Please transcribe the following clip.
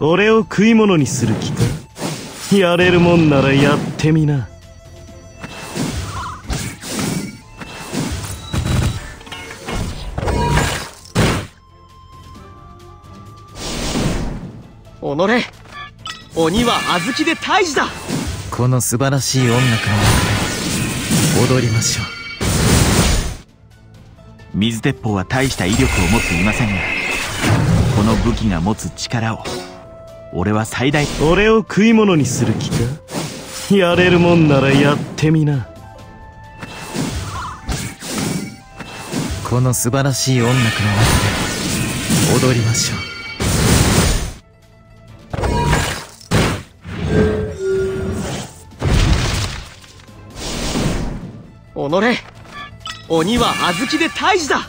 俺を食い物にする気か？やれるもんならやってみな。己鬼は小豆で退治だ。この素晴らしい音楽の中で踊りましょう。水鉄砲は大した威力を持っていませんがこの武器が持つ力を俺は最大俺を食い物にする気か？やれるもんならやってみな。この素晴らしい音楽の中で踊りましょう。己鬼は小豆で退治だ